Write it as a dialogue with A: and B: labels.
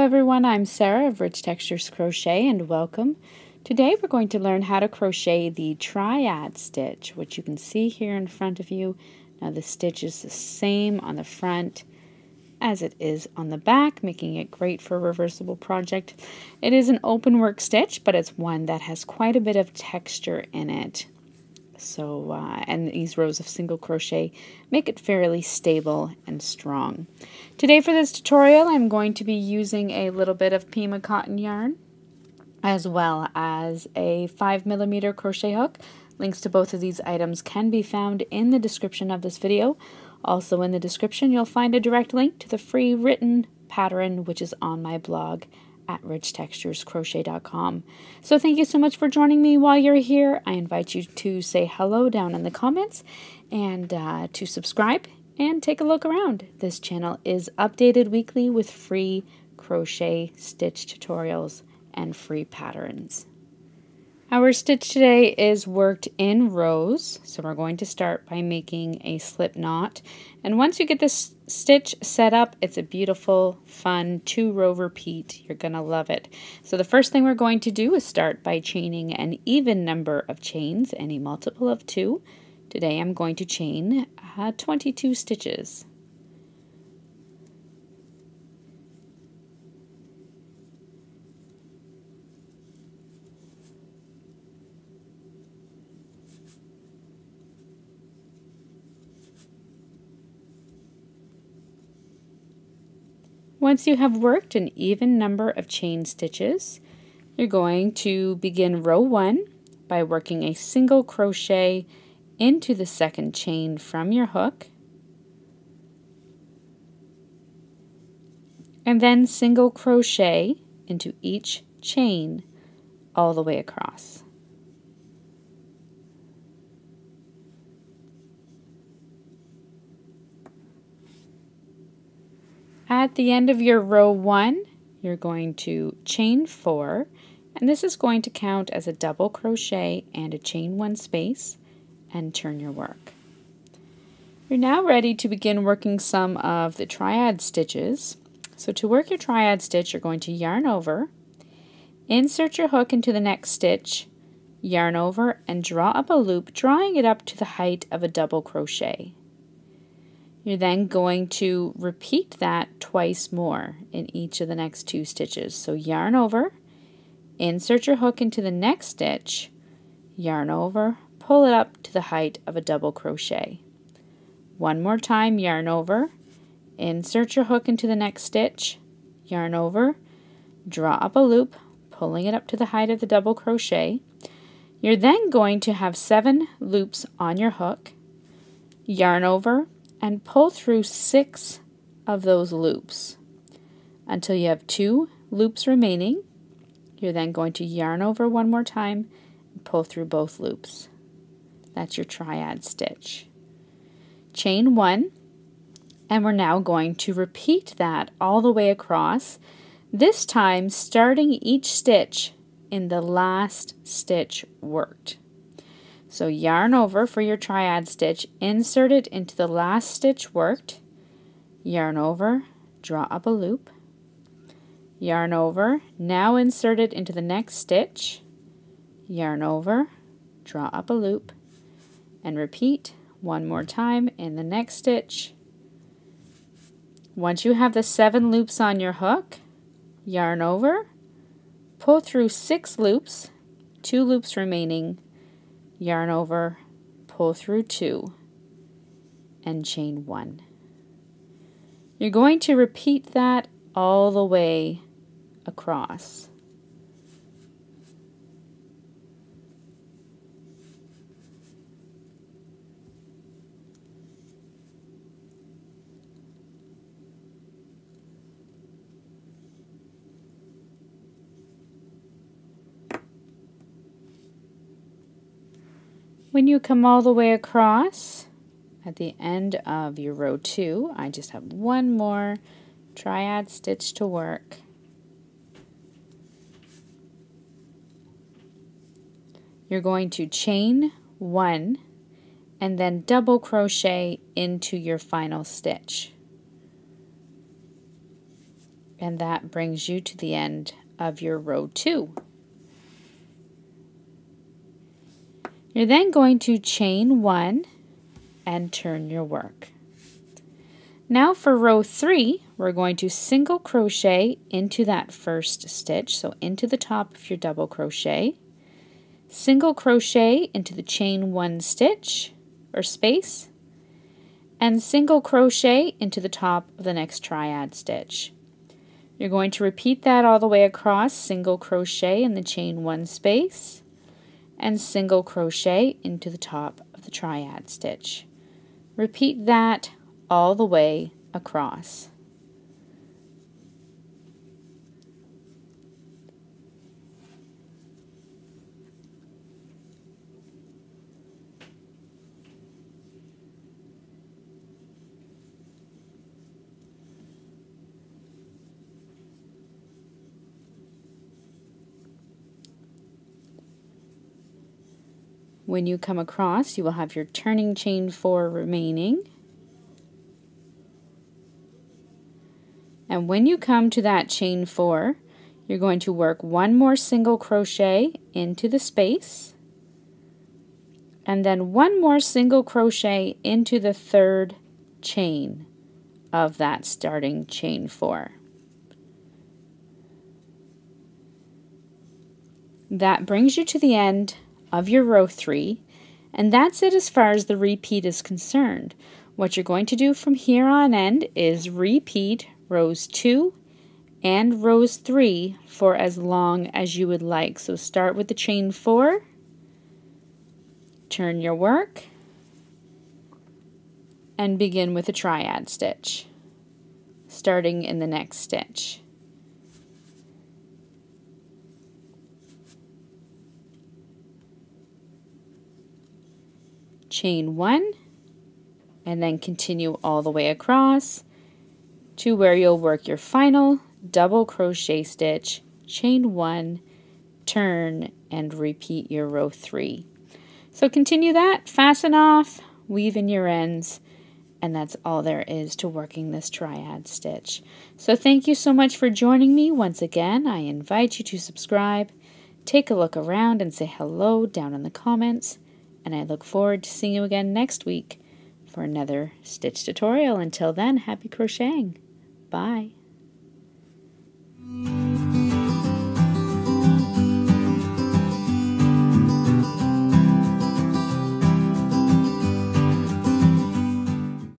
A: everyone, I'm Sarah of Rich Textures Crochet and welcome. Today we're going to learn how to crochet the triad stitch, which you can see here in front of you. Now the stitch is the same on the front as it is on the back, making it great for a reversible project. It is an open work stitch, but it's one that has quite a bit of texture in it. So, uh, and these rows of single crochet make it fairly stable and strong. Today for this tutorial, I'm going to be using a little bit of Pima cotton yarn, as well as a 5 millimeter crochet hook. Links to both of these items can be found in the description of this video. Also in the description, you'll find a direct link to the free written pattern, which is on my blog at richtexturescrochet.com. So thank you so much for joining me while you're here. I invite you to say hello down in the comments and uh, to subscribe and take a look around. This channel is updated weekly with free crochet stitch tutorials and free patterns. Our stitch today is worked in rows, so we're going to start by making a slip knot. And once you get this stitch set up, it's a beautiful, fun two-row repeat. You're going to love it. So the first thing we're going to do is start by chaining an even number of chains, any multiple of two. Today I'm going to chain uh, 22 stitches. Once you have worked an even number of chain stitches, you're going to begin row one by working a single crochet into the second chain from your hook and then single crochet into each chain all the way across. At the end of your row one, you're going to chain four, and this is going to count as a double crochet and a chain one space, and turn your work. You're now ready to begin working some of the triad stitches. So to work your triad stitch, you're going to yarn over, insert your hook into the next stitch, yarn over, and draw up a loop, drawing it up to the height of a double crochet. You're then going to repeat that twice more in each of the next two stitches. So yarn over, insert your hook into the next stitch, yarn over, pull it up to the height of a double crochet. One more time, yarn over, insert your hook into the next stitch, yarn over, draw up a loop, pulling it up to the height of the double crochet. You're then going to have seven loops on your hook, yarn over, and pull through six of those loops until you have two loops remaining. You're then going to yarn over one more time and pull through both loops. That's your triad stitch. Chain one, and we're now going to repeat that all the way across, this time starting each stitch in the last stitch worked. So yarn over for your triad stitch, insert it into the last stitch worked, yarn over, draw up a loop, yarn over, now insert it into the next stitch, yarn over, draw up a loop, and repeat one more time in the next stitch. Once you have the seven loops on your hook, yarn over, pull through six loops, two loops remaining, yarn over, pull through two, and chain one. You're going to repeat that all the way across. When you come all the way across, at the end of your row two, I just have one more triad stitch to work. You're going to chain one and then double crochet into your final stitch. And that brings you to the end of your row two. You're then going to chain one and turn your work. Now for row three, we're going to single crochet into that first stitch, so into the top of your double crochet, single crochet into the chain one stitch or space, and single crochet into the top of the next triad stitch. You're going to repeat that all the way across, single crochet in the chain one space, and single crochet into the top of the triad stitch. Repeat that all the way across. When you come across, you will have your turning chain 4 remaining. And when you come to that chain 4, you're going to work one more single crochet into the space and then one more single crochet into the third chain of that starting chain 4. That brings you to the end of your row 3 and that's it as far as the repeat is concerned. What you're going to do from here on end is repeat rows 2 and rows 3 for as long as you would like. So start with the chain 4, turn your work, and begin with a triad stitch, starting in the next stitch. Chain one and then continue all the way across to where you'll work your final double crochet stitch chain one turn and repeat your row three. So continue that fasten off weave in your ends and that's all there is to working this triad stitch. So thank you so much for joining me once again. I invite you to subscribe take a look around and say hello down in the comments and I look forward to seeing you again next week for another stitch tutorial. Until then, happy crocheting. Bye.